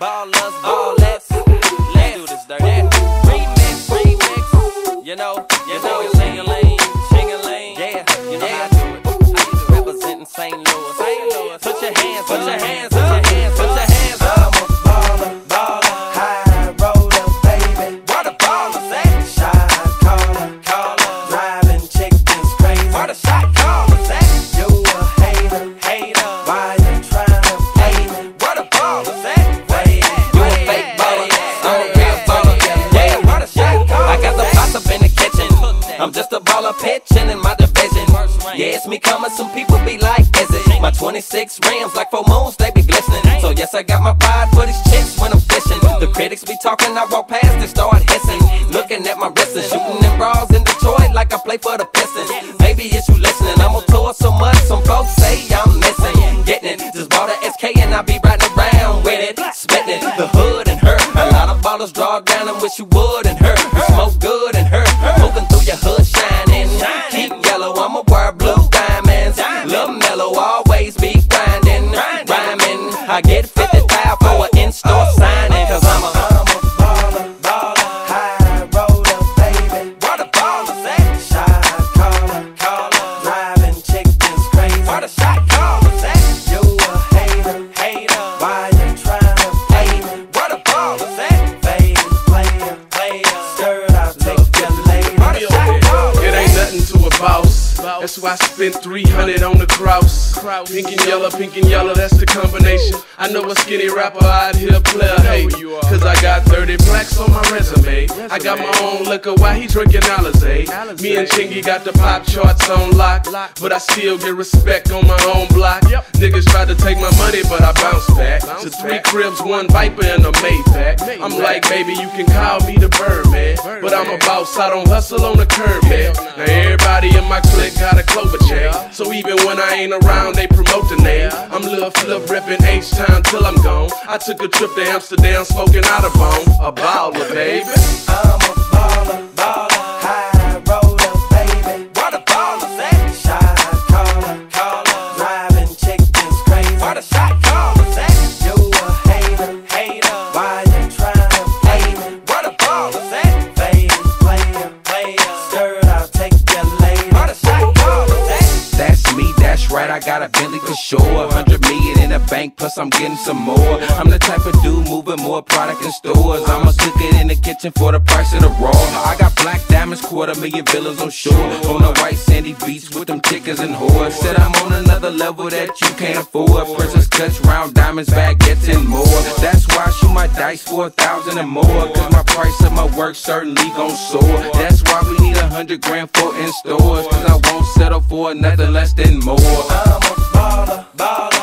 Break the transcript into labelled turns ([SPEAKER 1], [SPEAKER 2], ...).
[SPEAKER 1] ballers,
[SPEAKER 2] ballers. Let's
[SPEAKER 1] do this dirty. Remix, remix.
[SPEAKER 2] You know, you know it's
[SPEAKER 1] singing lane, singing lane.
[SPEAKER 2] Yeah,
[SPEAKER 1] you know yeah. how I do it. I used to represent St. Louis. St. Louis. Put your hands, put your hands. Pitching in my division. Yeah, it's me coming. Some people be like, is it? My 26 rims, like four moons, they be glistening. So yes, I got my pride for these chicks when I'm fishing. The critics be talking, I walk past, they start hissing. Looking at my wrist and shooting them bras in Detroit like I play for the Pistons. Maybe it's you listening. I'm on tour so much, some folks say I'm missing. Getting it, just bought a SK and I be riding around with it. Spitting the hood and her. A lot of ballers draw down and wish you would and her. You smoke good
[SPEAKER 3] That's why I spent 300 on the cross. Pink and yellow, pink and yellow, that's the combination. I know a skinny rapper out here player hate. Cause I got 30 blacks on my resume. I got my own liquor while he drinking Alizé. Me and Chingy got the pop charts on lock. But I still get respect on my own block. Niggas tried to take my money, but I bounced back. To three cribs, one Viper, and a Maybach. I'm like, baby, you can call me the Birdman. But I'm a boss, I don't hustle on the curb, man. Now everybody in my clique got clover. So even when I ain't around, they promote the name. I'm Lil Flip reppin' H-Town till I'm gone. I took a trip to Amsterdam smoking out a bone. A baller, baby.
[SPEAKER 2] I'm a baller, baller,
[SPEAKER 4] right, I got a Bentley for sure. 100 million in the bank, plus I'm getting some more. I'm the type of dude moving more product in stores. I'ma cook it in the kitchen for the price of the raw. I got black diamonds, quarter million villas on shore. On the white sandy beach with them chickens and whores. Said I'm on another level that you can't afford. Princess cuts, round diamonds, baguettes, dice for a thousand and more. Cause my price of my work certainly gon' soar. That's why we need a hundred grand for in stores. Cause I won't settle for nothing less than more.
[SPEAKER 2] I'm a baller, baller,